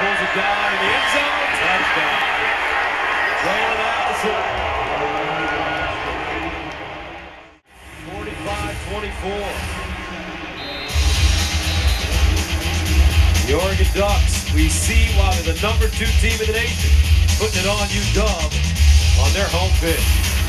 pulls it down in the end zone. Touchdown. Bralon Addison. 45-24. The Oregon Ducks, we see why they're the number two team in the nation, putting it on you, Dub, on their home pitch.